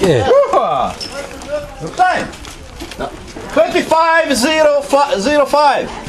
Yeah. Time. 2505.